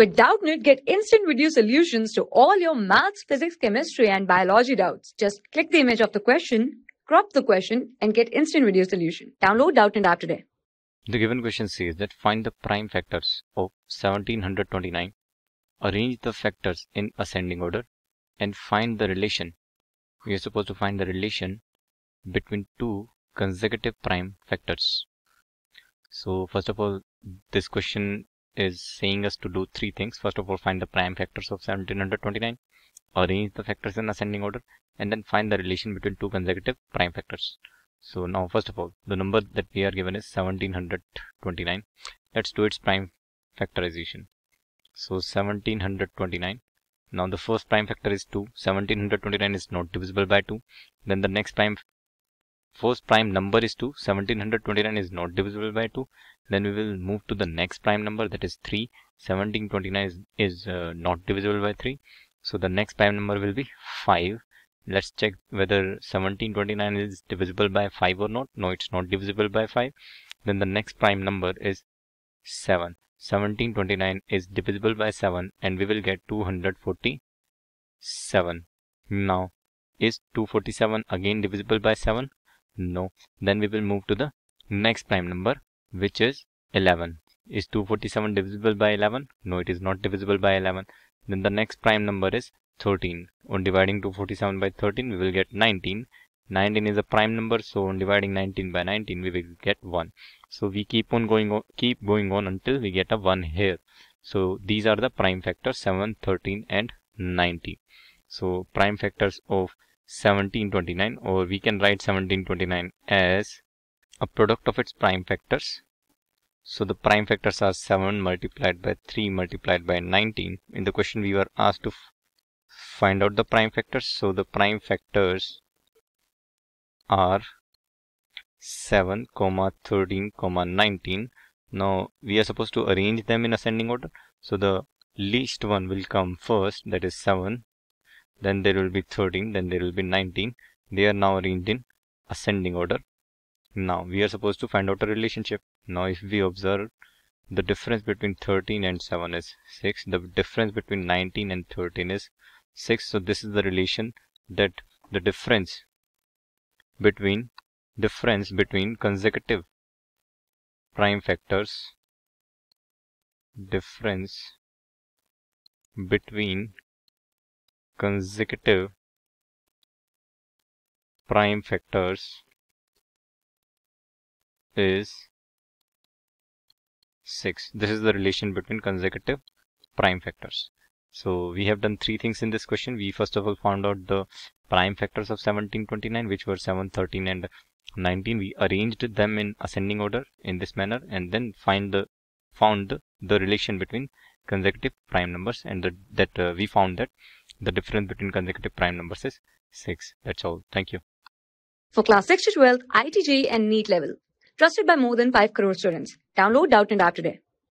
With Doubtnut, get instant video solutions to all your maths, physics, chemistry, and biology doubts. Just click the image of the question, crop the question, and get instant video solution. Download Doubtnut app today. The given question says that find the prime factors of 1729, arrange the factors in ascending order, and find the relation. We are supposed to find the relation between two consecutive prime factors. So first of all, this question is saying us to do three things. First of all, find the prime factors of 1729, arrange the factors in ascending order, and then find the relation between two consecutive prime factors. So now, first of all, the number that we are given is 1729. Let's do its prime factorization. So 1729. Now the first prime factor is 2. 1729 is not divisible by 2. Then the next prime first prime number is 2 1729 is not divisible by 2 then we will move to the next prime number that is 3 1729 is, is uh, not divisible by 3 so the next prime number will be 5 let's check whether 1729 is divisible by 5 or not. No it's not divisible by 5 then the next prime number is 7 1729 is divisible by 7 and we will get 247 now is 247 again divisible by 7 no. Then we will move to the next prime number, which is 11. Is 247 divisible by 11? No, it is not divisible by 11. Then the next prime number is 13. On dividing 247 by 13, we will get 19. 19 is a prime number, so on dividing 19 by 19, we will get 1. So we keep on going on, keep going on until we get a 1 here. So these are the prime factors 7, 13 and 90. So prime factors of 1729 or we can write 1729 as a product of its prime factors. So the prime factors are 7 multiplied by 3 multiplied by 19. In the question we were asked to find out the prime factors. So the prime factors are 7 comma 13 comma 19 now we are supposed to arrange them in ascending order so the least one will come first that is 7 then there will be 13 then there will be 19 they are now arranged in ascending order. Now we are supposed to find out a relationship. Now if we observe the difference between 13 and 7 is 6 the difference between 19 and 13 is 6 so this is the relation that the difference between difference between consecutive prime factors difference between consecutive prime factors is 6. This is the relation between consecutive prime factors. So we have done three things in this question. We first of all found out the prime factors of 1729 which were 7, 13 and 19. We arranged them in ascending order in this manner and then find the found the, relation between consecutive prime numbers and the, that uh, we found that the difference between consecutive prime numbers is 6. That's all. Thank you. For class 6 to 12, IIT JEE and NEET level. Trusted by more than 5 crore students. Download Doubtnut app today.